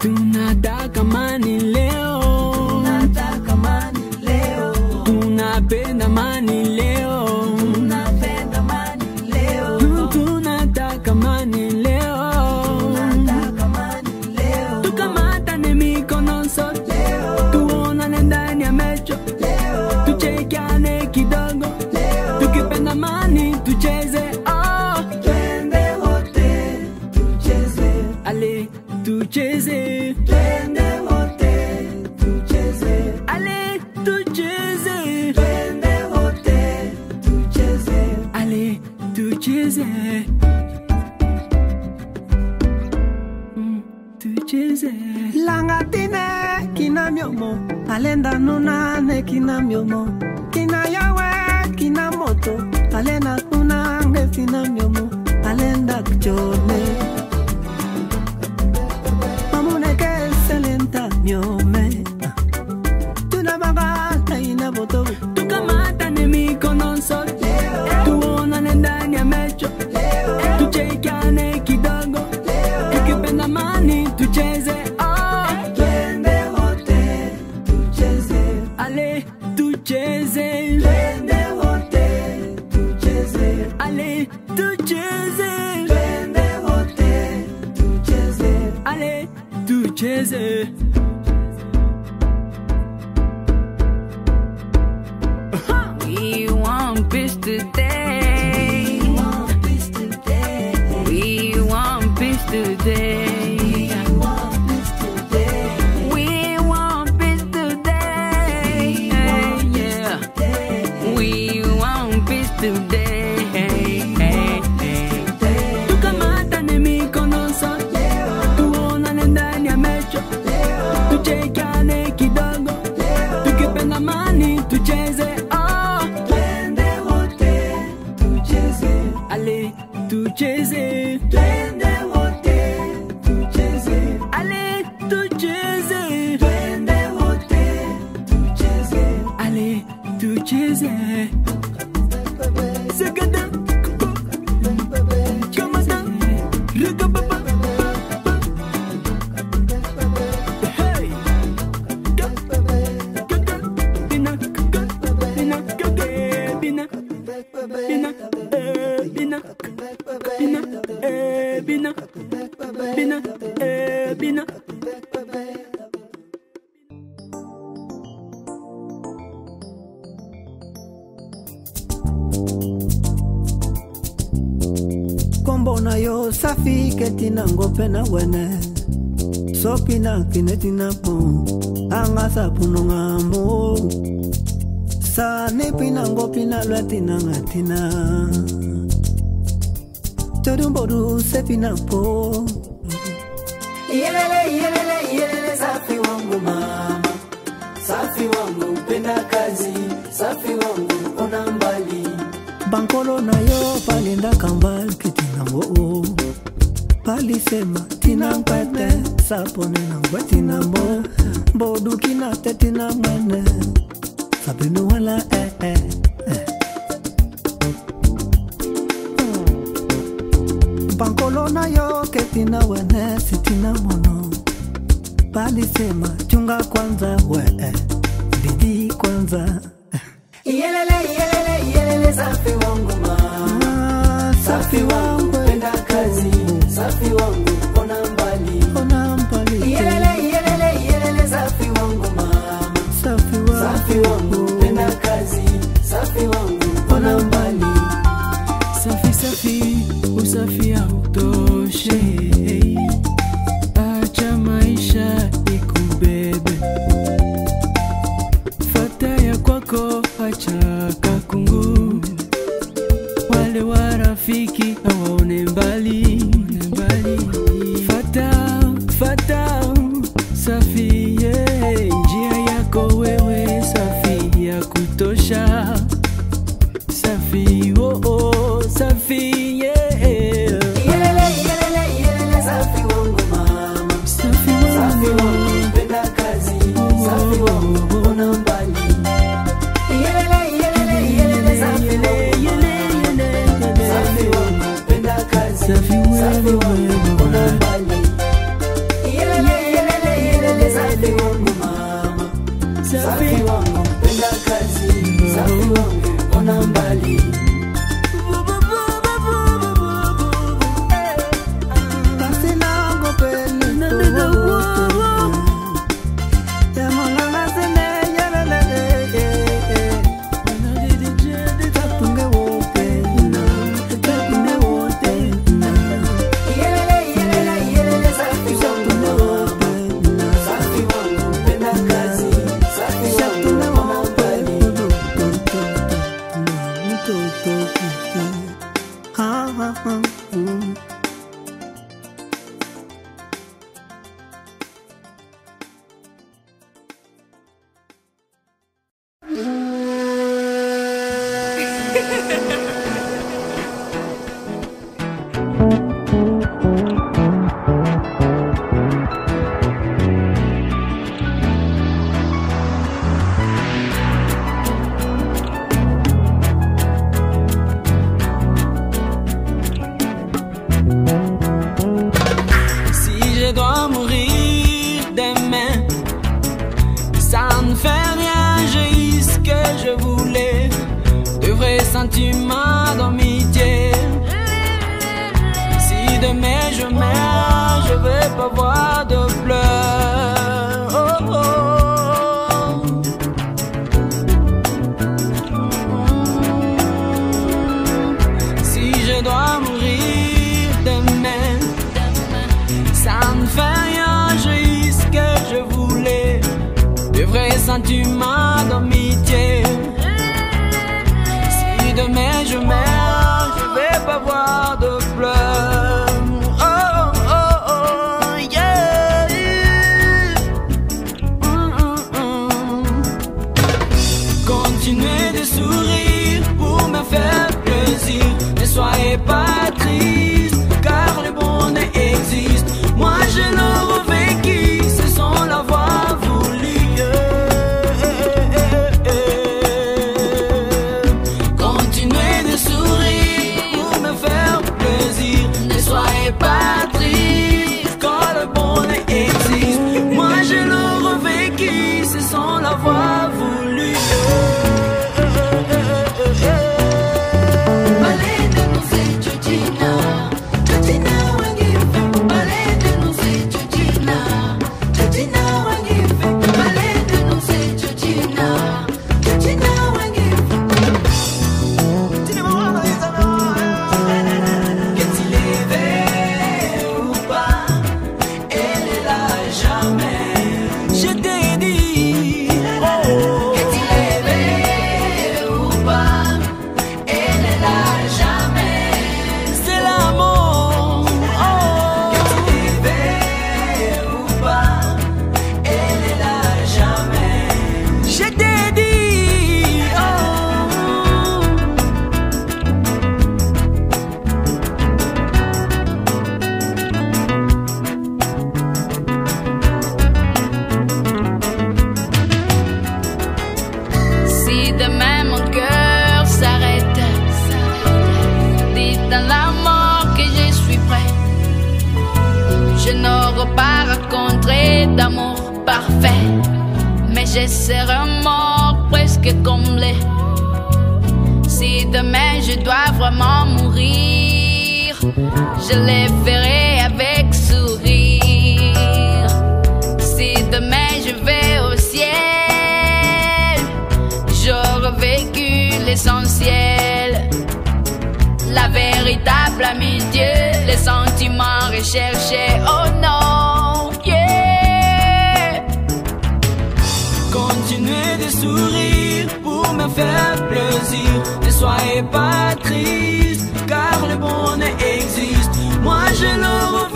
tunataka mani leo tucheze. Twende wote tucheze, ale tucheze. Twende wote tucheze, ale tucheze. Mm, tucheze. Langatine kina myomo. Alenda nunane kina myomo. Kina yawe kina moto. Alenda kunange kina myomo. Alenda kuchole ale tucheze tucheze. Kombo na yo safi ketina ngope na wene. Soki na kine tina po anga sapuno ngamo sa ne pina ngopi na lwa tina ngatina torumboru se pina po. Yelele, yelele, yelele, safi wangu mama, safi wangu penda kazi, safi wangu ona mbali, bankolo na yo palinda kambal nango o palisema tinangwete sapone nangwe tinambo mbodukinate tinangwene sabinuwala ee eh, eh. eh. Hmm. bankolo na yo ke tina wene sitina mono. Palisema chunga kwanza wee eh. bidii kwanza. Iyelele iyelele iyelele safi wanguma ah, safi wangu wale warafiki hawaone mbali, mbali. Yeah. Sentiments d'amitié. Si demain je meurs, je vais pas voir de pleurs. Oh, oh. Si je dois mourir demain, ça ne fait rien, j'ai ce que je voulais. De vrais sentiments faire plaisir. Ne soyez pas triste, mais je serai mort presque comblé. Si demain je dois vraiment mourir, je le ferai avec sourire. Si demain je vais au ciel, j'aurai vécu l'essentiel. La véritable amitié, les sentiments recherchés, oh non, soyez pas triste, car le bonheur existe. Moi je le